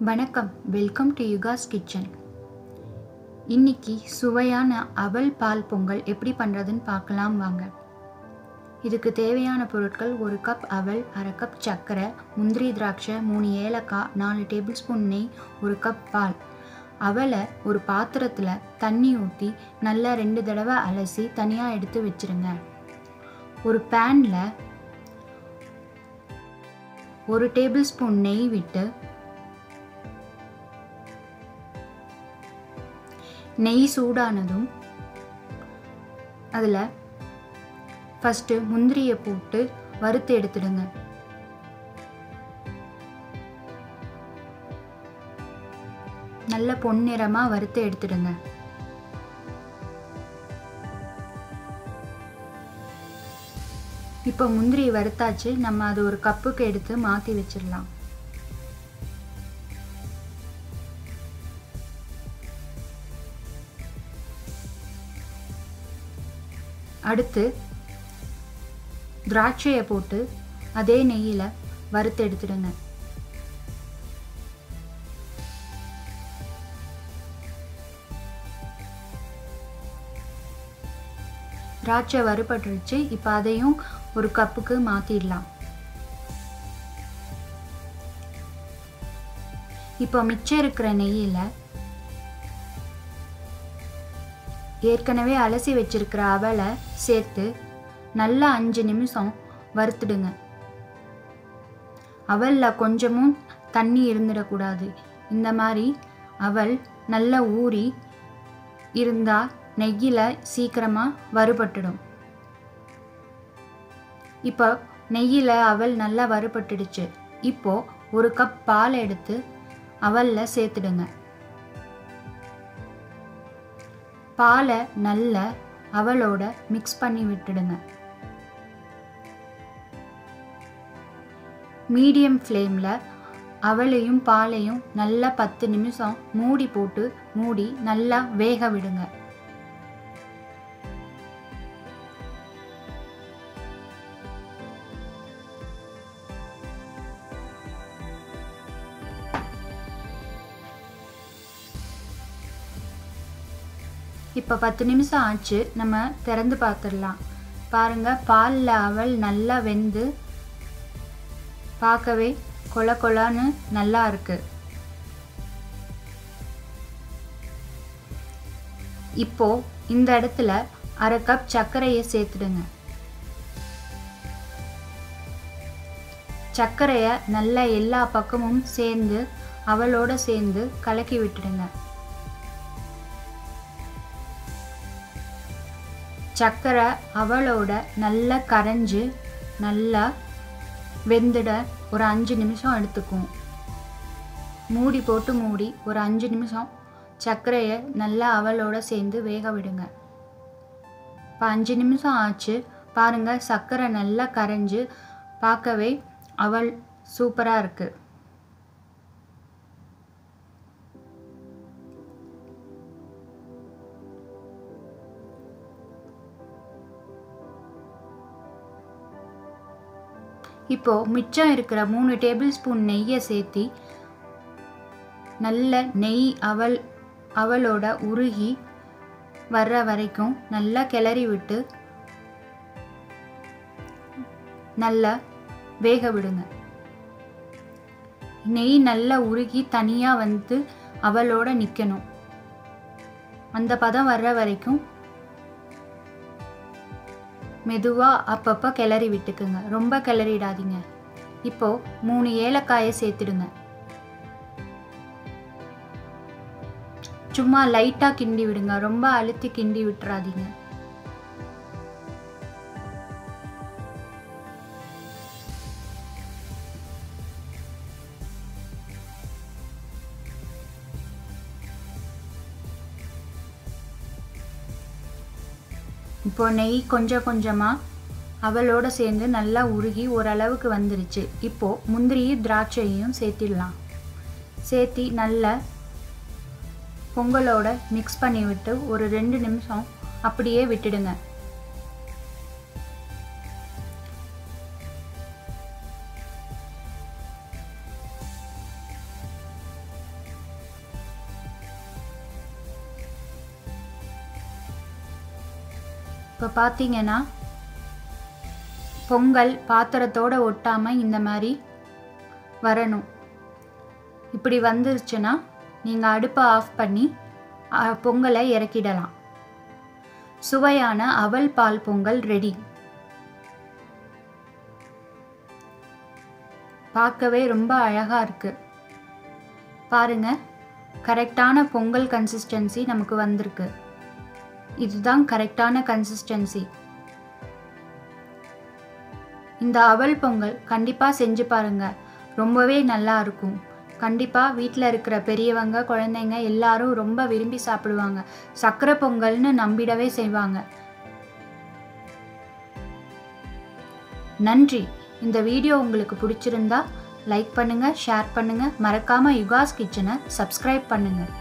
வணக்கம் welcome to யுகாஸ் kitchen. இன்னைக்கு சுவையான அவல் பால் பொங்கல் எப்படி பண்ணுறதுன்னு பார்க்கலாம் வாங்க. இதுக்கு தேவையான பொருட்கள் ஒரு கப் அவல் அரை கப் சர்க்கரை முந்திரி திராட்சை மூணு ஏலக்காய் நாலு டேபிள் ஸ்பூன் நெய் ஒரு கப் பால். அவலை ஒரு பாத்திரத்தில் தண்ணி ஊற்றி நல்லா ரெண்டு தடவை அலசி தனியாக எடுத்து வச்சிருங்க. ஒரு பேனில் ஒரு டேபிள் ஸ்பூன் நெய் விட்டு நெய் சூடானதும் அதில் ஃபஸ்ட்டு முந்திரியை போட்டு வறுத்து எடுத்துடுங்க. நல்ல பொன்னிறமாக வறுத்து எடுத்துடுங்க. இப்போ முந்திரி வறுத்தாச்சு நம்ம அது ஒரு கப்புக்கு எடுத்து மாற்றி வச்சிடலாம். அடுத்து திராட்சையை போட்டு அதே நெய்யில் வறுத்து எடுத்துடுங்க. திராட்சை வறுபட்டுருச்சு. இப்போ அதையும் ஒரு கப்புக்கு மாற்றிடலாம் இப்போ மிச்சம் இருக்கிற நெய்யில் ஏற்கனவே அலசி வச்சிருக்கிற அவலை சேர்த்து நல்லா அஞ்சு நிமிஷம் வறுத்துடுங்க. அவலில் கொஞ்சமும் தண்ணி இருந்துடக்கூடாது. இந்த மாதிரி அவல் நல்லா ஊறி இருந்தால் நெய்யில் சீக்கிரமாக வறுபட்டுடும். இப்போ நெய்யில் அவல் நல்லா வறுபட்டுடுச்சு. இப்போது ஒரு கப் பால் எடுத்து அவலில் சேர்த்துடுங்க. பாலை நல்லா அவளோட மிக்ஸ் பண்ணி விட்டுடுங்க. மீடியம் ஃப்ளேமில் அவளையும் பாலையும் நல்லா பத்து நிமிஷம் மூடி போட்டு மூடி நல்லா வேக விடுங்க. இப்போ பத்து நிமிஷம் ஆச்சு நம்ம திறந்து பார்த்துடலாம் பாருங்கள் பாலில் அவள் நல்லா வெந்து பார்க்கவே கொல கொலான்னு நல்லா இருக்கு. இப்போ இந்த இடத்துல அரை கப் சர்க்கரையை சேர்த்துடுங்க. சர்க்கரையை நல்லா எல்லா பக்கமும் சேர்ந்து அவளோட சேர்ந்து கலக்கி விட்டுடுங்க. சர்க்கரை அவளோட நல்லா கரைஞ்சு நல்லா வெந்துட ஒரு அஞ்சு நிமிஷம் எடுத்துக்கும் மூடி போட்டு மூடி ஒரு அஞ்சு நிமிஷம் சர்க்கரையை நல்லா அவளோட சேர்ந்து வேக விடுங்க. இப்போ அஞ்சு நிமிஷம் ஆச்சு. பாருங்கள் சர்க்கரை நல்லா கரைஞ்சு பார்க்கவே அவள் சூப்பராக இருக்குது இப்போது மிச்சம் இருக்கிற மூணு டேபிள் ஸ்பூன் நெய்யை சேர்த்தி நல்ல நெய் அவல் அவளோட உருகி வர்ற வரைக்கும் நல்லா கிளறி விட்டு நல்லா வேக விடுங்க. நெய் நல்லா உருகி தனியாக வந்து அவளோட நிற்கணும் அந்த பதம் வர்ற வரைக்கும் மெதுவாக அப்பப்போ கிளறி விட்டுக்குங்க. ரொம்ப கிளறிடாதீங்க. இப்போது மூணு ஏலக்காயை சேர்த்துடுங்க. சும்மா லைட்டாக கிண்டி விடுங்க. ரொம்ப அழுத்தி கிண்டி விட்டுறாதீங்க. இப்போ நெய் கொஞ்சம் கொஞ்சமாக அவளோட சேர்ந்து நல்லா உருகி ஓரளவுக்கு வந்துருச்சு. இப்போது முந்திரியும் திராட்சையும் சேர்த்திடலாம். சேர்த்தி நல்லா பொங்கலோட மிக்ஸ் பண்ணி விட்டு ஒரு ரெண்டு நிமிஷம் அப்படியே விட்டுடுங்க. இப்போ பார்த்தீங்கன்னா பொங்கல் பாத்திரத்தோடு ஒட்டாமல் இந்த மாதிரி வரணும். இப்படி வந்துருச்சுன்னா நீங்கள் அடுப்பை ஆஃப் பண்ணி பொங்கலை இறக்கிடலாம். சுவையான அவல் பால் பொங்கல் ரெடி. பார்க்கவே ரொம்ப அழகாக இருக்குது பாருங்க கரெக்டான பொங்கல் கன்சிஸ்டன்சி நமக்கு வந்திருக்கு. இதுதான் கரெக்டான கன்சிஸ்டன்சி இந்த அவல் பொங்கல் கண்டிப்பாக செஞ்சு பாருங்க. ரொம்பவே நல்லா இருக்கும். கண்டிப்பாக வீட்டில் இருக்கிற பெரியவங்க குழந்தைங்க எல்லாரும் ரொம்ப விரும்பி சாப்பிடுவாங்க. சக்கரை பொங்கல்னு நம்பிடவே செய்வாங்க. நன்றி. இந்த வீடியோ உங்களுக்கு பிடிச்சிருந்தா லைக் பண்ணுங்கள் ஷேர் பண்ணுங்கள் மறக்காமல் யுகாஸ் கிச்சனை சப்ஸ்கிரைப் பண்ணுங்கள்